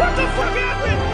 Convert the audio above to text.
What the fuck happened?